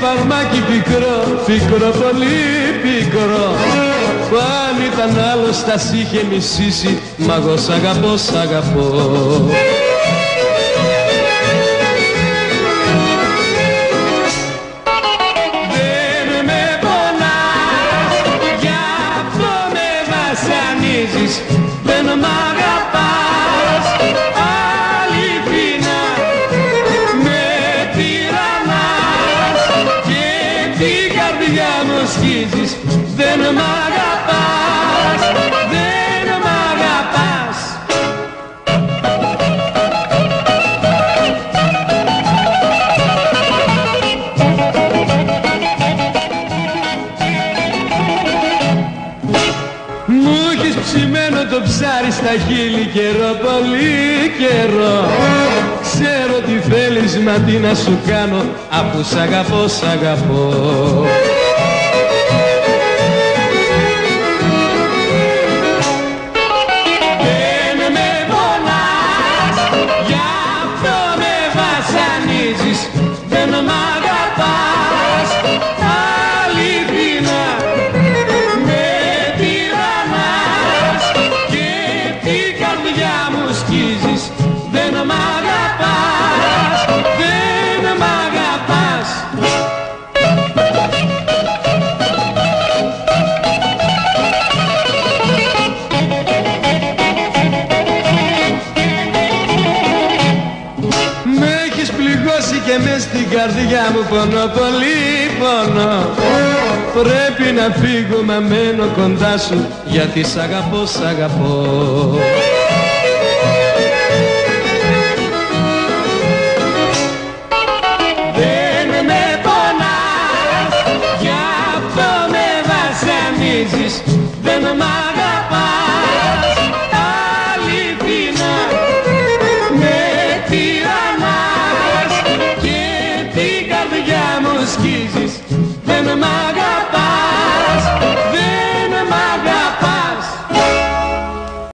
φαρμάκι πικρό, πικρό πολύ πικρό. Που αν ήταν άλλος θα σ' είχε μισήσει Μα εγώ σ' αγαπώ, σ' αγαπώ καρδιά μου σκίζεις Δεν μ' αγαπάς, δεν μ' αγαπάς. Μου έχεις ψημένο το ψάρι στα χείλη καιρό, πολύ καιρό. Ξέρω τι θέλεις, μα τι να σου κάνω, αφού σ' αγαπώ, σ' αγαπώ και μες στην καρδιά μου πονώ πολύ πονώ Πρέπει να φύγω μα μένω κοντά σου γιατί σ' αγαπώ, σ' αγαπώ